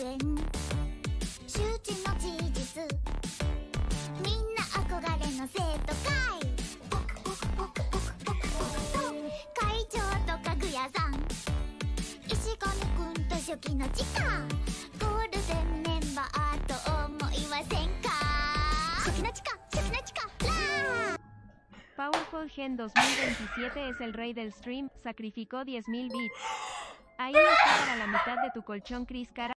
園周知の事実みんな憧れの生徒会ポクポクポクポクポクポクと会長とかぐやさん石上くんと初期の時間ゴールデンメンバーと思いませんか初期の地下初期の地下ラー Powerful Gen 2027 es el rey del stream, sacrificó 10.000 bits. Ahí está para la mitad de tu colchón Chris Cara.